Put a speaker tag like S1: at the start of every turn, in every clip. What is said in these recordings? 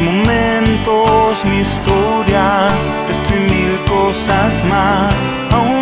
S1: momentos, mi historia, esto y mil cosas más. Aún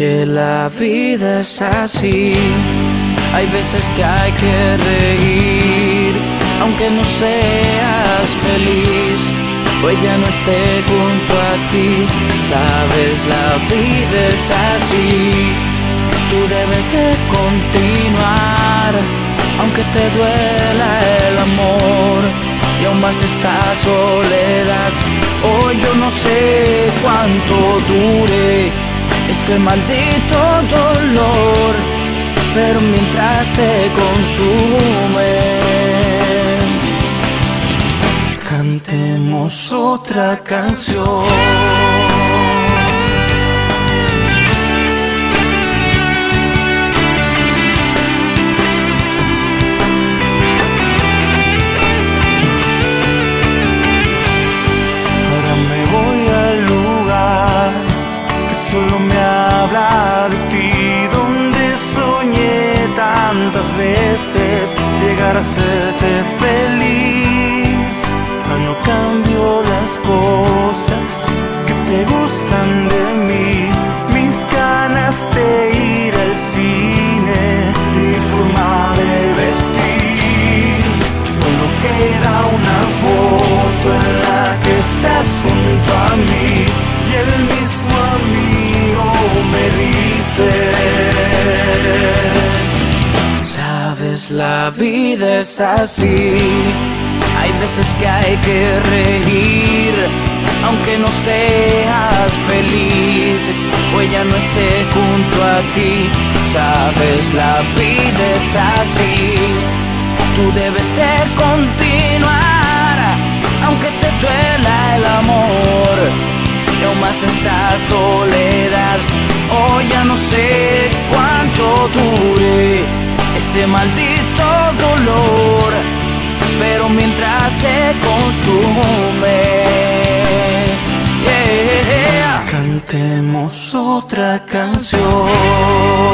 S1: La vida es así. Hay veces que hay que reír, aunque no seas feliz. O ella no esté junto a ti, sabes, la vida es así. Tú debes de continuar, aunque te duela el amor y aún más esta soledad. Hoy yo no sé cuánto dure este maldito dolor, pero mientras te consume, cantemos otra canción. Tantas veces llegar a serte feliz. Ya no cambio las cosas que te gustan de mí, mis ganas de ir al cine y mi forma de vestir. Solo queda una foto en la que estás junto a mí y el mismo amigo me dice Sabes, la vida es así. Hay veces que hay que reír Aunque no seas feliz O ella no esté junto a ti. Sabes, la vida es así. Tú debes de continuar Aunque te duela el amor. Aún más esta soledad Hoy ya no sé cuánto dure Este maldito dolor Pero mientras te consume. Cantemos otra canción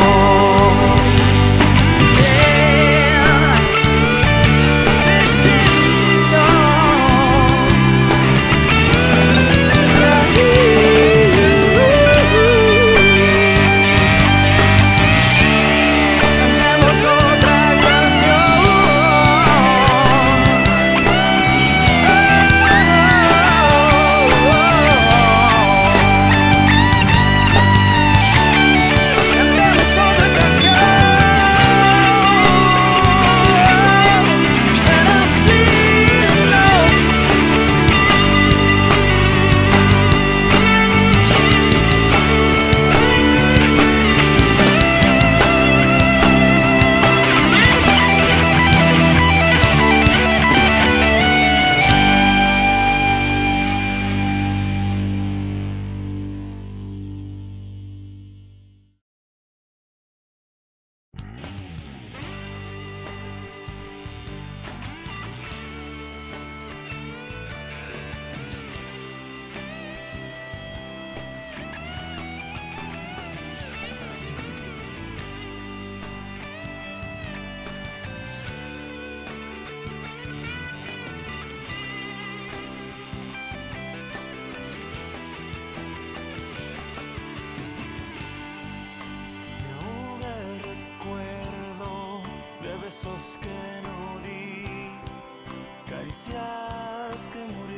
S1: esos que no di, caricias que morí.